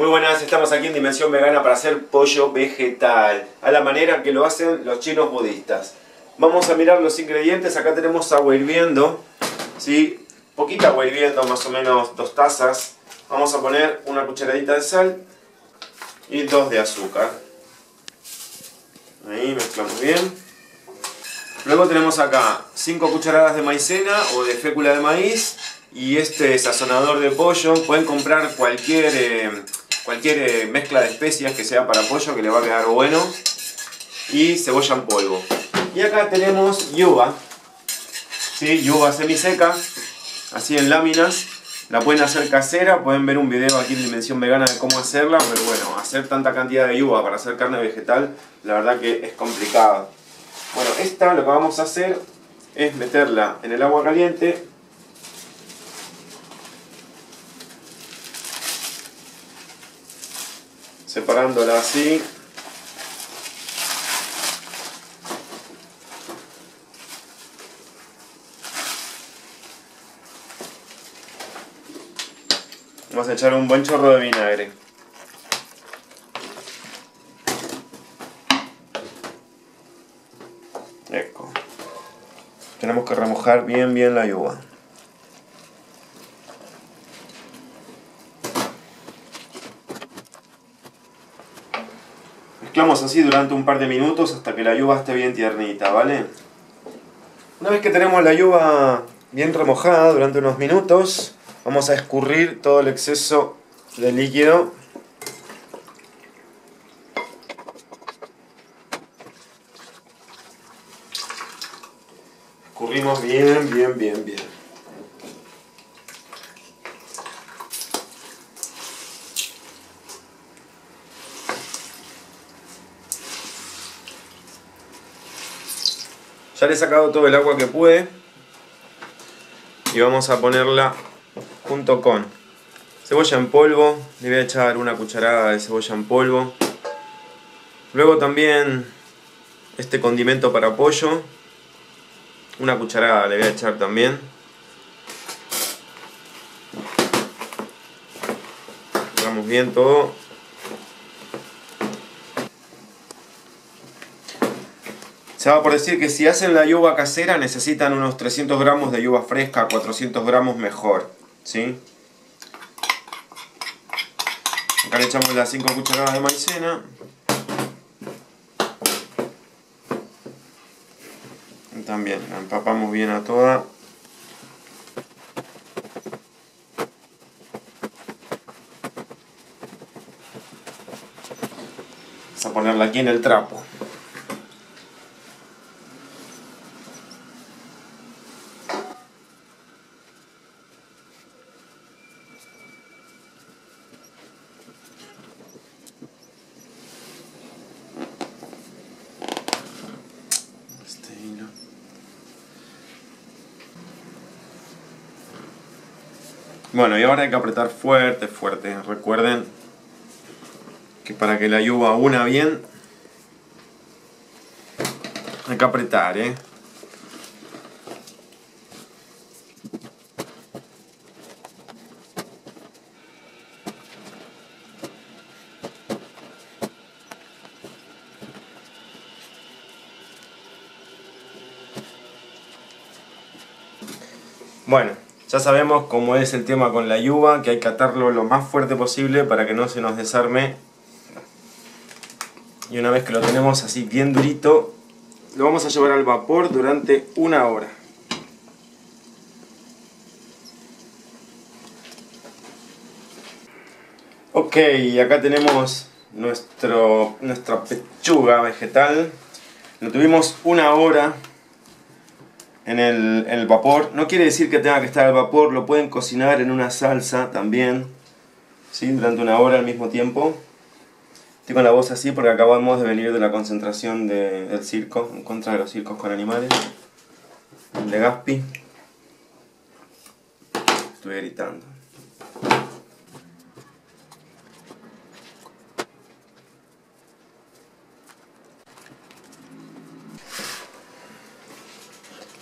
Muy buenas, estamos aquí en Dimensión Vegana para hacer pollo vegetal, a la manera que lo hacen los chinos budistas. Vamos a mirar los ingredientes, acá tenemos agua hirviendo, ¿sí? poquita agua hirviendo, más o menos dos tazas. Vamos a poner una cucharadita de sal y dos de azúcar. Ahí mezclamos bien. Luego tenemos acá 5 cucharadas de maicena o de fécula de maíz y este sazonador de pollo. Pueden comprar cualquier, eh, cualquier eh, mezcla de especias que sea para pollo que le va a quedar bueno. Y cebolla en polvo. Y acá tenemos yuba. ¿sí? Yuba semiseca, así en láminas. La pueden hacer casera, pueden ver un video aquí en Dimensión Vegana de cómo hacerla, pero bueno, hacer tanta cantidad de yuba para hacer carne vegetal, la verdad que es complicado. Bueno, esta lo que vamos a hacer es meterla en el agua caliente. Separándola así. Vamos a echar un buen chorro de vinagre. Tenemos que remojar bien bien la yuba. Así durante un par de minutos hasta que la yuba esté bien tiernita, ¿vale? Una vez que tenemos la yuba bien remojada durante unos minutos, vamos a escurrir todo el exceso de líquido Escurrimos bien, bien, bien, bien. Ya le he sacado todo el agua que pude y vamos a ponerla junto con cebolla en polvo, le voy a echar una cucharada de cebolla en polvo, luego también este condimento para pollo, una cucharada le voy a echar también. Hagamos bien todo. Se va por decir que si hacen la yuba casera necesitan unos 300 gramos de yuba fresca, 400 gramos mejor. ¿sí? Acá le echamos las 5 cucharadas de maicena. también la empapamos bien a toda vamos a ponerla aquí en el trapo Bueno, y ahora hay que apretar fuerte, fuerte. Recuerden que para que la yuba una bien, hay que apretar, ¿eh? Bueno, ya sabemos cómo es el tema con la yuba, que hay que atarlo lo más fuerte posible para que no se nos desarme. Y una vez que lo tenemos así bien durito, lo vamos a llevar al vapor durante una hora. Ok, acá tenemos nuestro, nuestra pechuga vegetal. Lo tuvimos una hora en el, vapor. No quiere decir que tenga que estar al vapor, lo pueden cocinar en una salsa también, ¿sí? durante una hora al mismo tiempo. Estoy con la voz así porque acabamos de venir de la concentración del circo, en contra de los circos con animales, de Gaspi. Estuve gritando.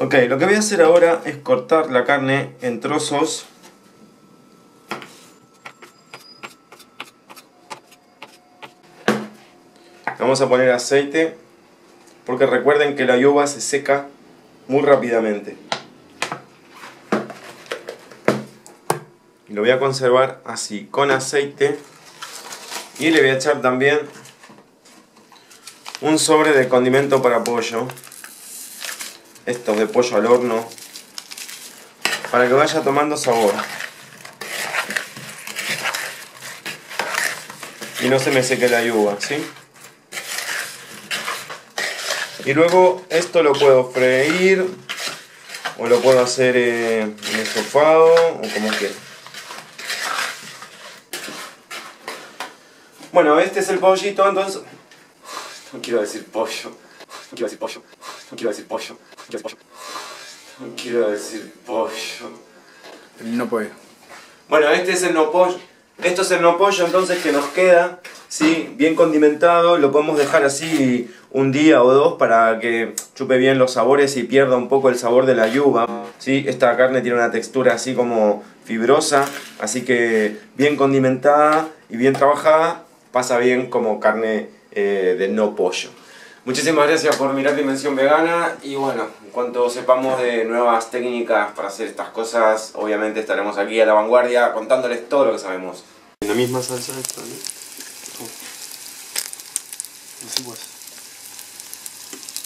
Ok, lo que voy a hacer ahora es cortar la carne en trozos. Vamos a poner aceite porque recuerden que la yuba se seca muy rápidamente. Lo voy a conservar así, con aceite. Y le voy a echar también un sobre de condimento para pollo. Estos de pollo al horno. Para que vaya tomando sabor. Y no se me seque la yuba, ¿sí? Y luego esto lo puedo freír o lo puedo hacer eh, en estofado o como quiera. Bueno, este es el pollito, entonces... No quiero decir pollo. No quiero decir pollo. No quiero decir pollo. No quiero decir pollo. No quiero decir pollo. No. Bueno, este es el no pollo. Esto es el no pollo entonces que nos queda, ¿sí? bien condimentado. Lo podemos dejar así un día o dos para que chupe bien los sabores y pierda un poco el sabor de la yuba. ¿sí? Esta carne tiene una textura así como fibrosa, así que bien condimentada y bien trabajada, pasa bien como carne eh, de no pollo. Muchísimas gracias por mirar Dimensión Vegana y bueno, en cuanto sepamos de nuevas técnicas para hacer estas cosas, obviamente estaremos aquí a la vanguardia contándoles todo lo que sabemos. La misma salsa esta, ¿no? Así pues.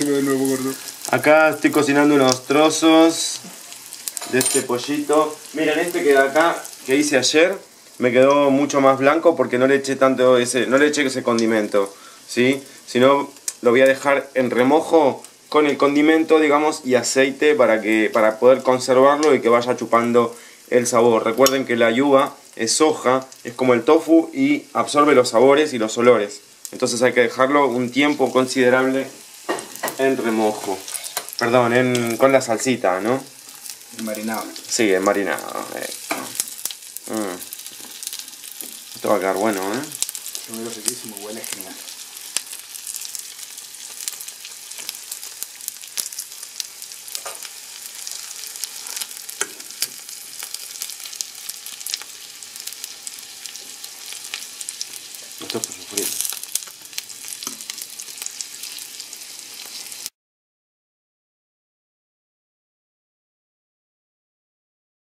Dime de nuevo, gordo. Acá estoy cocinando unos trozos de este pollito. Miren, este que de acá, que hice ayer, me quedó mucho más blanco porque no le eché tanto ese, no le eché ese condimento, ¿sí? Sino lo voy a dejar en remojo con el condimento, digamos, y aceite para, que, para poder conservarlo y que vaya chupando el sabor. Recuerden que la yuba es soja, es como el tofu y absorbe los sabores y los olores. Entonces hay que dejarlo un tiempo considerable en remojo. Perdón, en, con la salsita, ¿no? Marinado. Sí, en marinado. eh. Mm. Esto va a quedar bueno, ¿eh? Primero riquísimo, huele genial. Esto es por sufrir.